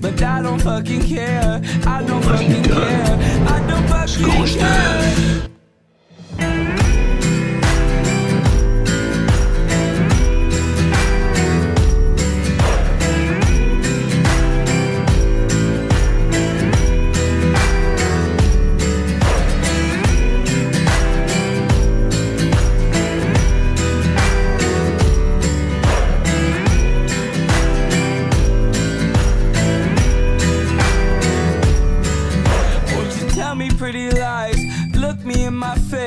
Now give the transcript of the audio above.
But I don't fucking care. I don't fucking care. tell me pretty lies, look me in my face.